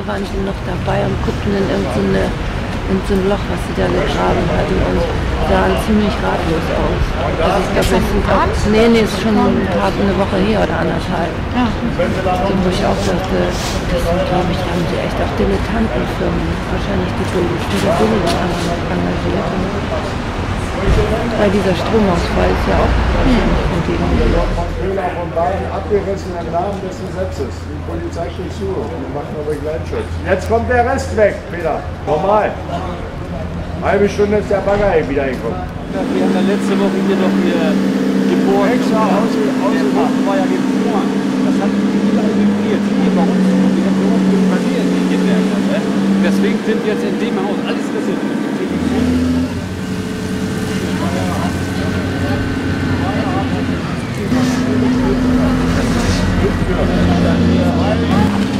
Uhr waren sie noch dabei und guckten in irgendeine in so ein Loch, was sie da gegraben hatten und sahen ziemlich ratlos aus. Also ich glaube, das sind auch, nee, nee, ist schon ein Tag, eine Woche her oder anderthalb. Ja. So, wo ich auch dachte, das sind, glaube ich, haben sie echt auch Dilettantenfirmen, wahrscheinlich die billigsten der billigen engagiert. Bei dieser Stromausfall ist ja auch Köhler von Bayern abgerissen im Namen des Gesetzes. Die Polizei steht zu. Wir machen aber Begleitschutz. Jetzt kommt der Rest weg, Peter. Normal. Halbe Stunde ist der Bagger eben wieder gekommen. Wir haben ja letzte Woche hier noch hier geboren. Extra aus, aus Der war ja geboren. Das hat überall vibriert. Hier bei uns. Wir haben hier unten passiert, die Gewerke. Ne? Deswegen sind jetzt in dem Haus alles Risse. ています。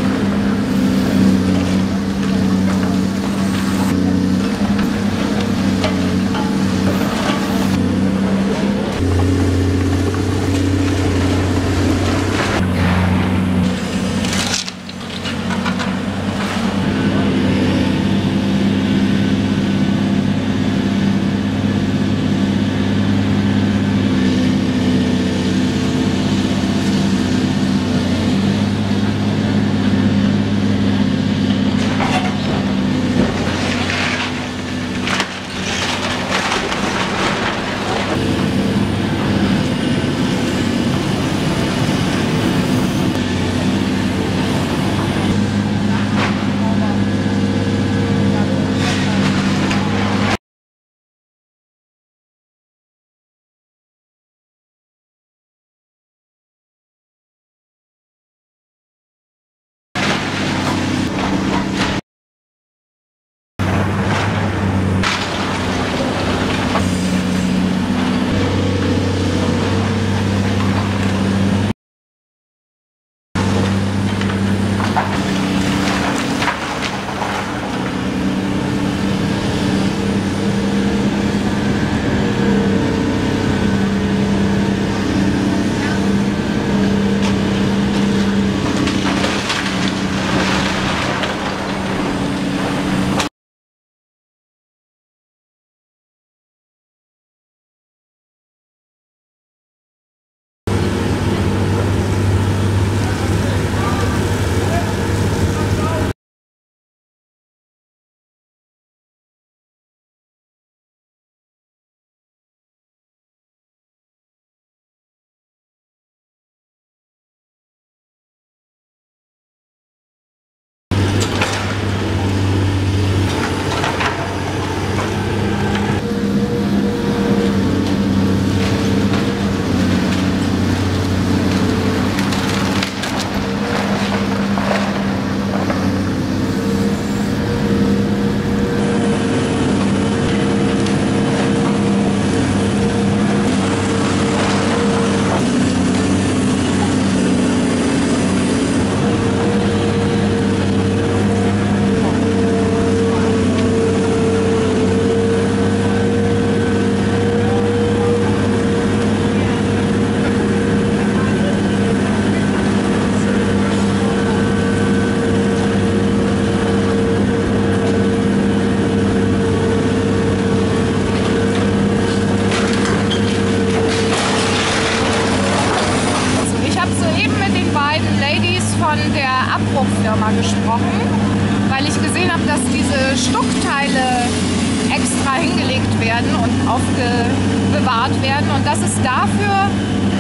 Werden. Und das ist dafür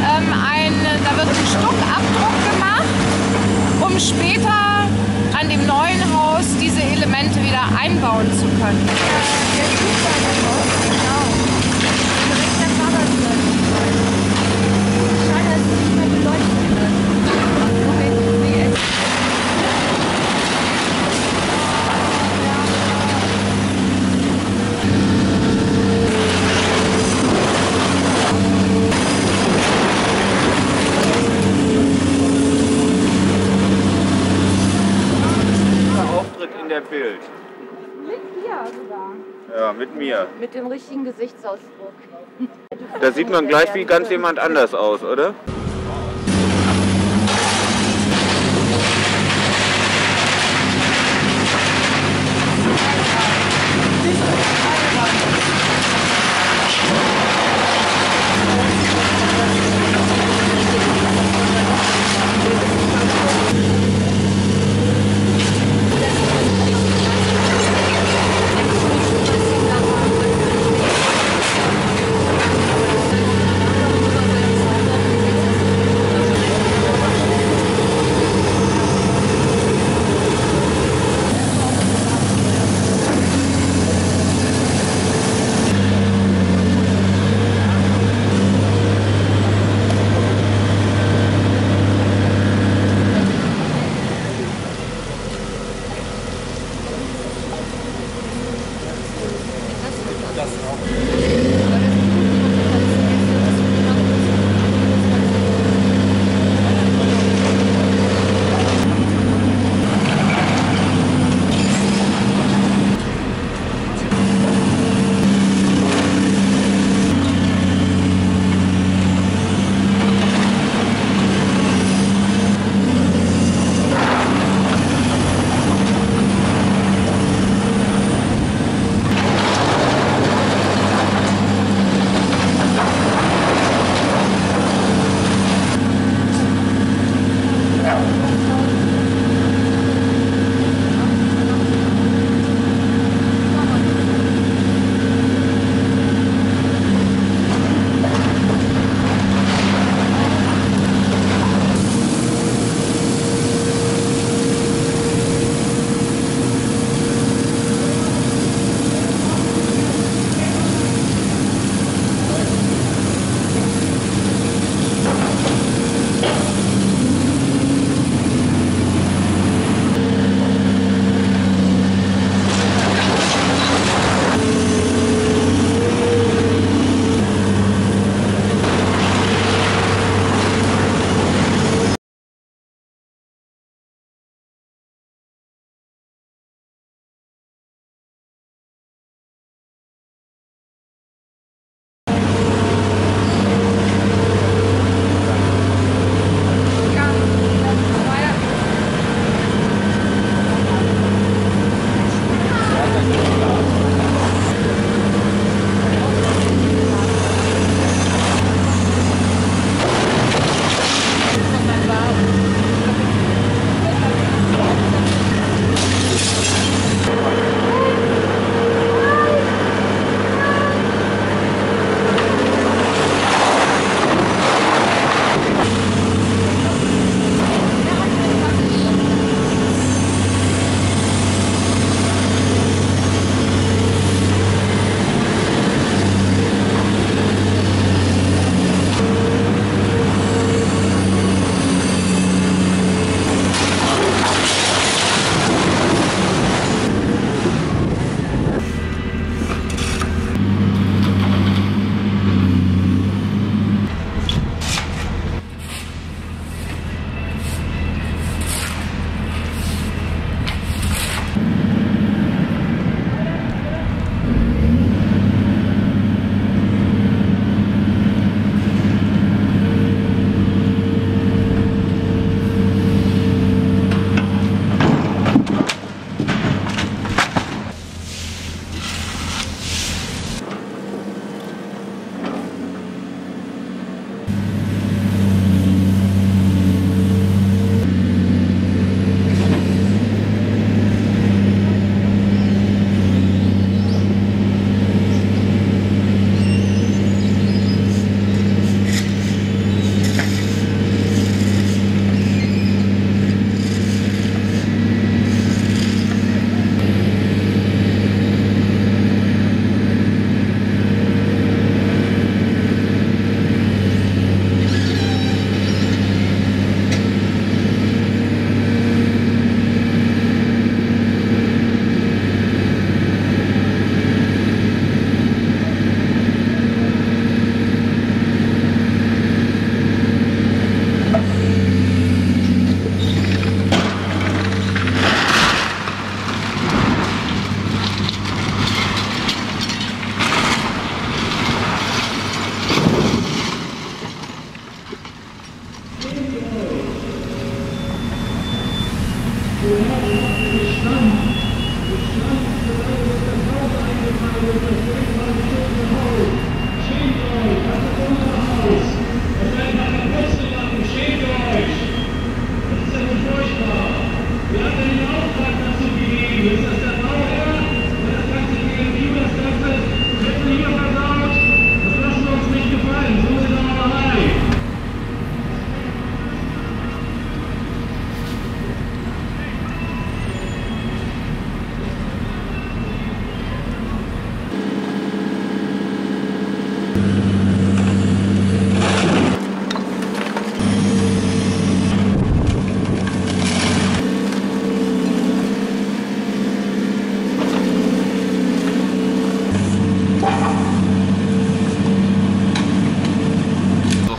ähm, ein, da wird ein Stuckabdruck gemacht, um später an dem neuen Haus diese Elemente wieder einbauen zu können. Auftritt in der Bild. Mit dir sogar. Ja, mit mir. Mit dem richtigen Gesichtsausdruck. Da sieht man gleich wie ganz jemand anders aus, oder?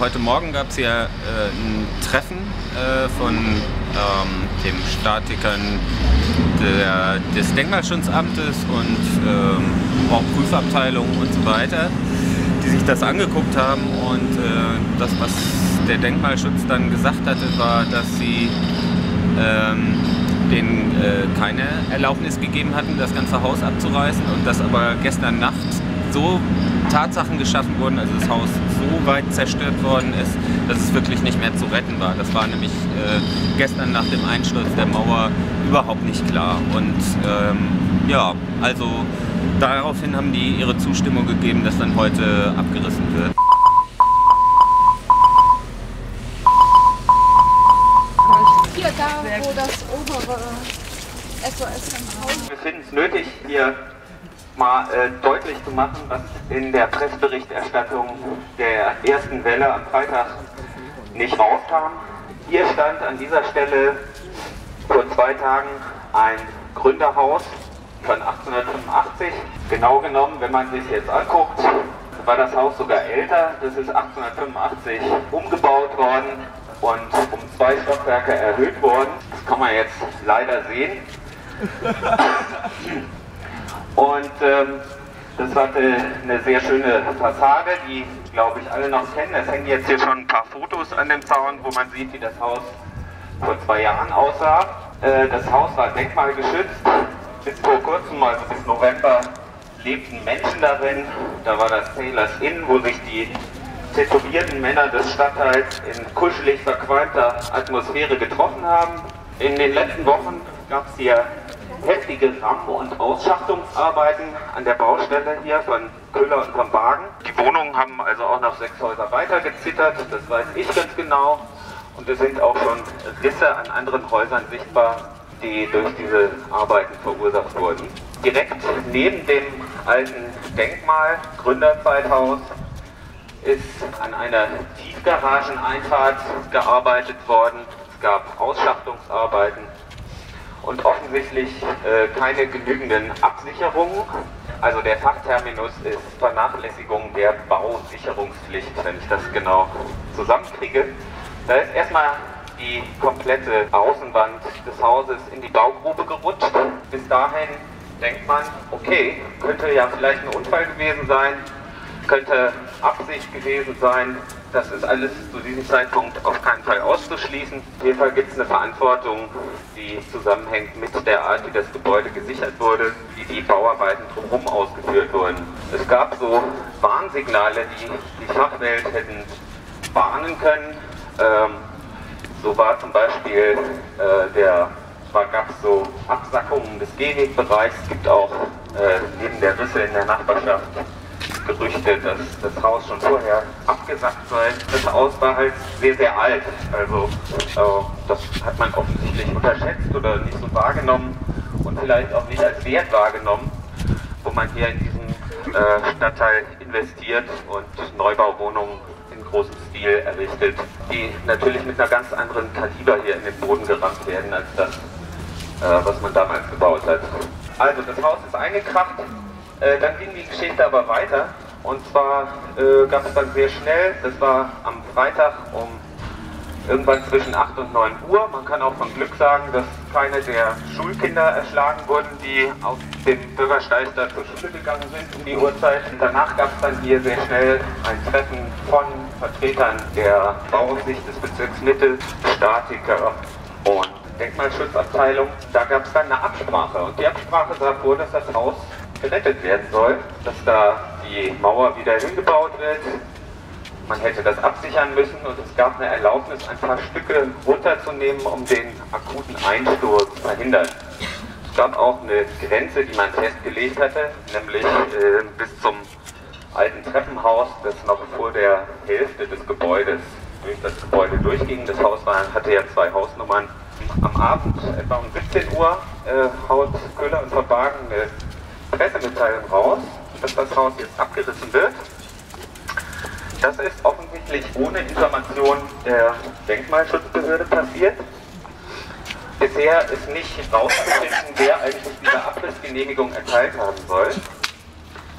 heute Morgen gab es ja äh, ein Treffen äh, von ähm, den Statikern der, des Denkmalschutzamtes und ähm, auch Prüfabteilung und so weiter die sich das angeguckt haben. Und äh, das, was der Denkmalschutz dann gesagt hatte, war, dass sie ähm, denen äh, keine Erlaubnis gegeben hatten, das ganze Haus abzureißen und dass aber gestern Nacht so Tatsachen geschaffen wurden, also das Haus so weit zerstört worden ist, dass es wirklich nicht mehr zu retten war. Das war nämlich äh, gestern nach dem Einsturz der Mauer überhaupt nicht klar. Und ähm, ja, also daraufhin haben die ihre Zustimmung gegeben, dass dann heute abgerissen wird. Hier, da, wo das obere SOS Wir finden es nötig, hier mal äh, deutlich zu machen, was in der Presseberichterstattung der ersten Welle am Freitag nicht rauskam. Hier stand an dieser Stelle vor zwei Tagen ein Gründerhaus von 1885. Genau genommen, wenn man sich jetzt anguckt, war das Haus sogar älter. Das ist 1885 umgebaut worden und um zwei Stockwerke erhöht worden. Das kann man jetzt leider sehen. Und ähm, das hatte eine sehr schöne Fassade, die, glaube ich, alle noch kennen. Es hängen jetzt hier schon ein paar Fotos an dem Zaun, wo man sieht, wie das Haus vor zwei Jahren aussah. Äh, das Haus war denkmalgeschützt. Bis vor kurzem, also bis November, lebten Menschen darin. Da war das Taylor's Inn, wo sich die tätowierten Männer des Stadtteils in kuschelig verqualmter Atmosphäre getroffen haben. In den letzten Wochen gab es hier heftige Ramm- und Ausschachtungsarbeiten an der Baustelle hier von Köhler und von Wagen. Die Wohnungen haben also auch noch sechs Häuser weiter gezittert, das weiß ich ganz genau. Und es sind auch schon Risse an anderen Häusern sichtbar, die durch diese Arbeiten verursacht wurden. Direkt neben dem alten Denkmal, Gründerzeithaus, ist an einer Tiefgarageneinfahrt gearbeitet worden. Es gab Ausschachtungsarbeiten und offensichtlich äh, keine genügenden Absicherungen. Also der Fachterminus ist Vernachlässigung der Bausicherungspflicht, wenn ich das genau zusammenkriege. Da ist erstmal die komplette Außenwand des Hauses in die Baugrube gerutscht. Bis dahin denkt man, okay, könnte ja vielleicht ein Unfall gewesen sein, könnte Absicht gewesen sein. Das ist alles zu diesem Zeitpunkt auf keinen Fall auszuschließen. Auf jeden Fall gibt es eine Verantwortung, die zusammenhängt mit der Art, wie das Gebäude gesichert wurde, wie die Bauarbeiten drumherum ausgeführt wurden. Es gab so Warnsignale, die die Fachwelt hätten warnen können. Ähm, so war zum Beispiel äh, der gab es so Absackungen des Gehwegbereichs. Es gibt auch äh, neben der Risse in der Nachbarschaft Gerüchte, dass das Haus schon vorher abgesackt sei. Das Haus war halt sehr, sehr alt. Also äh, das hat man offensichtlich unterschätzt oder nicht so wahrgenommen und vielleicht auch nicht als Wert wahrgenommen, wo man hier in diesen äh, Stadtteil investiert und Neubauwohnungen in großem Stil errichtet, die natürlich mit einer ganz anderen Kaliber hier in den Boden gerammt werden als das, äh, was man damals gebaut hat. Also das Haus ist eingekracht, äh, dann ging die Geschichte aber weiter. Und zwar äh, gab es dann sehr schnell, das war am Freitag um irgendwann zwischen 8 und 9 Uhr. Man kann auch von Glück sagen, dass keine der Schulkinder erschlagen wurden, die auf dem Bürgersteig da zur Schule gegangen sind um die Uhrzeit. Und danach gab es dann hier sehr schnell ein Treffen von Vertretern der Bauaufsicht des Bezirks Mitte, Statiker und Denkmalschutzabteilung. Da gab es dann eine Absprache und die Absprache sah vor, dass das Haus gerettet werden soll, dass da die Mauer wieder hingebaut wird. Man hätte das absichern müssen und es gab eine Erlaubnis, ein paar Stücke runterzunehmen, um den akuten Einsturz zu verhindern. Es gab auch eine Grenze, die man festgelegt hatte, nämlich äh, bis zum alten Treppenhaus, das noch vor der Hälfte des Gebäudes durch das Gebäude durchging. Das Haus war, hatte ja zwei Hausnummern. Am Abend, etwa um 17 Uhr, äh, haut Köhler und Verbagen eine Pressemitteilung raus, dass das Haus jetzt abgerissen wird. Das ist offensichtlich ohne Information der Denkmalschutzbehörde passiert. Bisher ist nicht rausgefunden, wer eigentlich diese Abrissgenehmigung erteilt haben soll.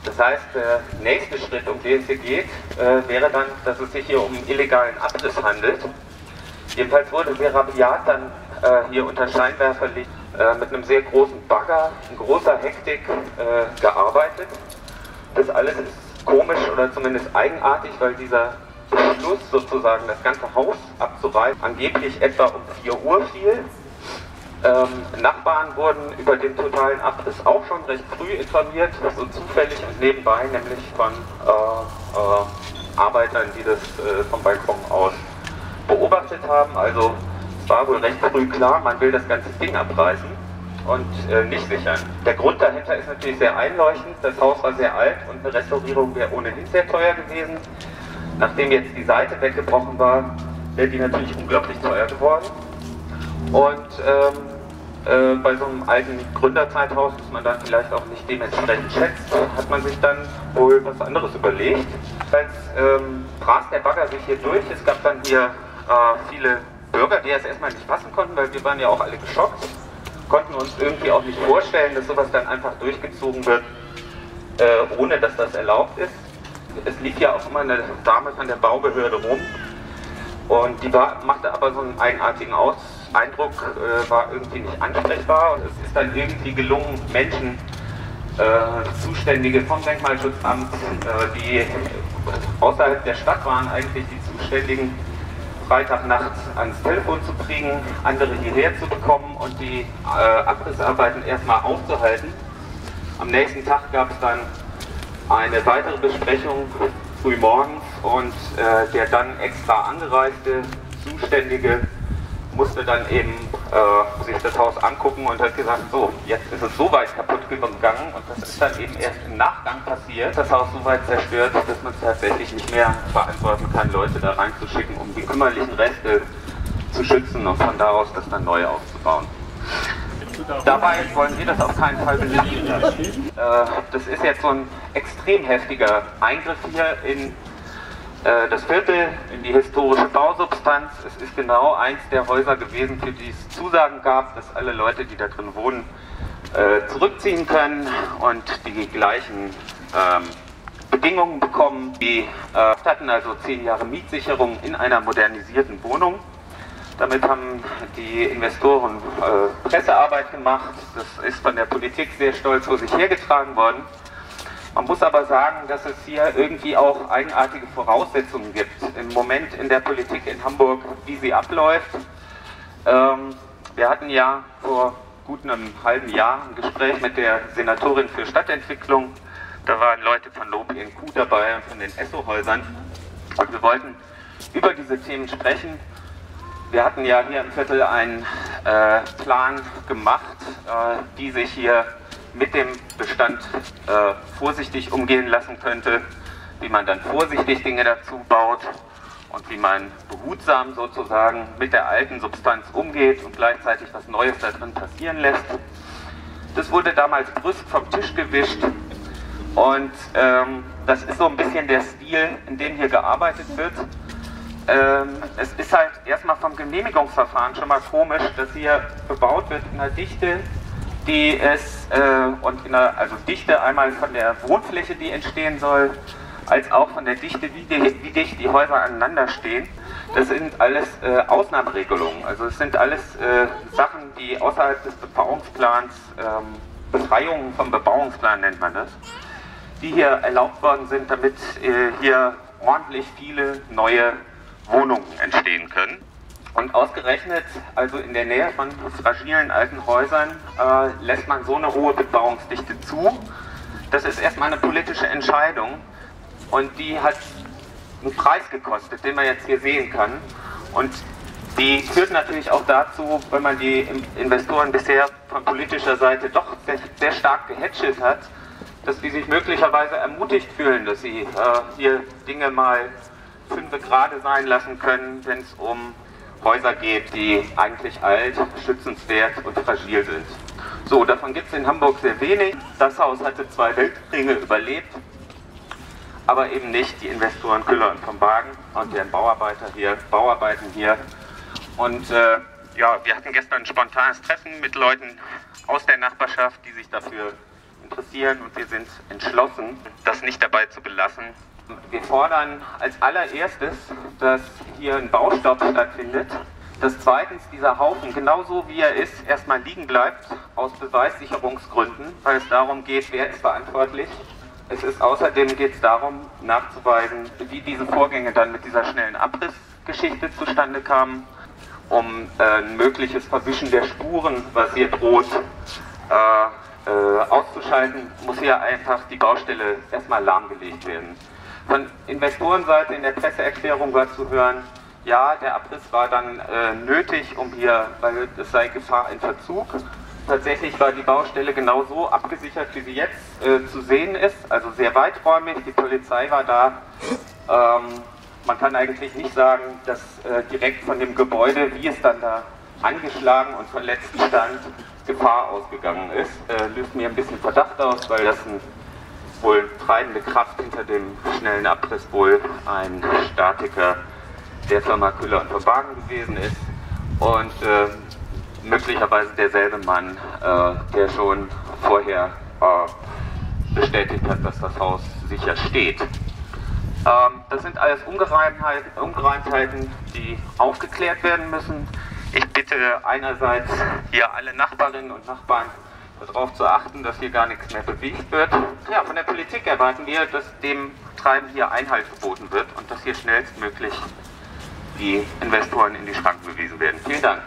Das heißt, der nächste Schritt, um den es hier geht, äh, wäre dann, dass es sich hier um illegalen Abriss handelt. Jedenfalls wurde sehr rabiat dann äh, hier unter Scheinwerferlicht äh, mit einem sehr großen Bagger in großer Hektik gearbeitet. Das alles ist komisch oder zumindest eigenartig, weil dieser Beschluss sozusagen das ganze Haus abzureißen angeblich etwa um 4 Uhr fiel. Ähm, Nachbarn wurden über den totalen Abriss auch schon recht früh informiert, so zufällig und nebenbei, nämlich von äh, äh, Arbeitern, die das äh, vom Balkon aus beobachtet haben. Also es war wohl recht früh klar, man will das ganze Ding abreißen und äh, nicht sichern. Der Grund dahinter ist natürlich sehr einleuchtend. Das Haus war sehr alt und eine Restaurierung wäre ohnehin sehr teuer gewesen. Nachdem jetzt die Seite weggebrochen war, wäre die natürlich unglaublich teuer geworden. Und ähm, äh, bei so einem alten Gründerzeithaus, das man dann vielleicht auch nicht dementsprechend schätzt, hat man sich dann wohl was anderes überlegt. Als ähm, brast der Bagger sich hier durch. Es gab dann hier äh, viele Bürger, die es erstmal nicht fassen konnten, weil wir waren ja auch alle geschockt, konnten uns irgendwie auch nicht vorstellen, dass sowas dann einfach durchgezogen wird, äh, ohne dass das erlaubt ist. Es lief ja auch immer eine Dame von der Baubehörde rum und die war, machte aber so einen eigenartigen Aus Eindruck äh, war irgendwie nicht ansprechbar und es ist dann irgendwie gelungen, Menschen, äh, Zuständige vom Denkmalschutzamt, äh, die außerhalb der Stadt waren, eigentlich die Zuständigen, Freitagnacht ans Telefon zu kriegen, andere hierher zu bekommen und die äh, Abrissarbeiten erstmal aufzuhalten. Am nächsten Tag gab es dann eine weitere Besprechung frühmorgens und äh, der dann extra angereiste Zuständige musste dann eben äh, sich das Haus angucken und hat gesagt, so, jetzt ist es so weit kaputt gegangen und das ist dann eben erst im Nachgang passiert, das Haus so weit zerstört, dass man es tatsächlich nicht mehr verantworten kann, Leute da reinzuschicken, um die kümmerlichen Reste zu schützen und von da aus das dann neu aufzubauen. Dabei wollen wir das auf keinen Fall belassen. Äh, das ist jetzt so ein extrem heftiger Eingriff hier in das Viertel in die historische Bausubstanz. Es ist genau eins der Häuser gewesen, für die es Zusagen gab, dass alle Leute, die da drin wohnen, äh, zurückziehen können und die gleichen ähm, Bedingungen bekommen. Die äh, hatten also zehn Jahre Mietsicherung in einer modernisierten Wohnung. Damit haben die Investoren äh, Pressearbeit gemacht. Das ist von der Politik sehr stolz vor sich hergetragen worden. Man muss aber sagen, dass es hier irgendwie auch eigenartige Voraussetzungen gibt. Im Moment in der Politik in Hamburg, wie sie abläuft. Ähm, wir hatten ja vor gut einem halben Jahr ein Gespräch mit der Senatorin für Stadtentwicklung. Da waren Leute von Lob dabei und von den Esso-Häusern. Und wir wollten über diese Themen sprechen. Wir hatten ja hier im Viertel einen äh, Plan gemacht, äh, wie sich hier mit dem Bestand äh, vorsichtig umgehen lassen könnte, wie man dann vorsichtig Dinge dazu baut und wie man behutsam sozusagen mit der alten Substanz umgeht und gleichzeitig was Neues da drin passieren lässt. Das wurde damals brüsk vom Tisch gewischt und ähm, das ist so ein bisschen der Stil, in dem hier gearbeitet wird. Ähm, es ist halt erstmal vom Genehmigungsverfahren schon mal komisch, dass hier bebaut wird in einer Dichte, die es und in der also Dichte einmal von der Wohnfläche, die entstehen soll, als auch von der Dichte, wie, die, wie dicht die Häuser aneinander stehen. Das sind alles äh, Ausnahmeregelungen. Also es sind alles äh, Sachen, die außerhalb des Bebauungsplans, ähm, Befreiungen vom Bebauungsplan nennt man das, die hier erlaubt worden sind, damit äh, hier ordentlich viele neue Wohnungen entstehen können. Und ausgerechnet, also in der Nähe von fragilen alten Häusern, äh, lässt man so eine hohe Bebauungsdichte zu. Das ist erstmal eine politische Entscheidung und die hat einen Preis gekostet, den man jetzt hier sehen kann. Und die führt natürlich auch dazu, wenn man die Investoren bisher von politischer Seite doch sehr, sehr stark gehätschelt hat, dass die sich möglicherweise ermutigt fühlen, dass sie äh, hier Dinge mal fünf gerade sein lassen können, wenn es um Häuser geht, die eigentlich alt, schützenswert und fragil sind. So, davon gibt es in Hamburg sehr wenig. Das Haus hatte zwei Weltkriege überlebt, aber eben nicht die Investoren Küller und vom Wagen und deren Bauarbeiter hier, Bauarbeiten hier. Und äh, ja, wir hatten gestern ein spontanes Treffen mit Leuten aus der Nachbarschaft, die sich dafür interessieren und wir sind entschlossen, das nicht dabei zu belassen. Wir fordern als allererstes, dass hier ein Baustopp stattfindet, dass zweitens dieser Haufen genauso wie er ist erstmal liegen bleibt aus Beweissicherungsgründen, weil es darum geht, wer ist verantwortlich. Es ist außerdem geht es darum nachzuweisen, wie diese Vorgänge dann mit dieser schnellen Abrissgeschichte zustande kamen, um äh, ein mögliches Verwischen der Spuren, was hier droht, äh, äh, auszuschalten, muss hier einfach die Baustelle erstmal lahmgelegt werden. Von Investorenseite in der Presseerklärung war zu hören, ja, der Abriss war dann äh, nötig, um hier, weil es sei Gefahr in Verzug. Tatsächlich war die Baustelle genauso abgesichert, wie sie jetzt äh, zu sehen ist, also sehr weiträumig. Die Polizei war da. Ähm, man kann eigentlich nicht sagen, dass äh, direkt von dem Gebäude, wie es dann da angeschlagen und verletzt stand, Gefahr ausgegangen ist. Äh, löst mir ein bisschen Verdacht aus, weil das ein wohl treibende Kraft hinter dem schnellen Abriss wohl ein Statiker der Firma Kühler und Verbagen gewesen ist und äh, möglicherweise derselbe Mann, äh, der schon vorher äh, bestätigt hat, dass das Haus sicher steht. Ähm, das sind alles Ungereimtheiten, Ungereimtheiten, die aufgeklärt werden müssen. Ich bitte einerseits hier alle Nachbarinnen und Nachbarn darauf zu achten, dass hier gar nichts mehr bewegt wird. Ja, von der Politik erwarten wir, dass dem Treiben hier Einhalt geboten wird und dass hier schnellstmöglich die Investoren in die Schranken gewiesen werden. Vielen Dank.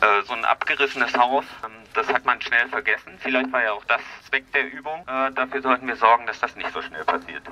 Äh, so ein abgerissenes Haus, ähm, das hat man schnell vergessen. Vielleicht war ja auch das Zweck der Übung. Äh, dafür sollten wir sorgen, dass das nicht so schnell passiert.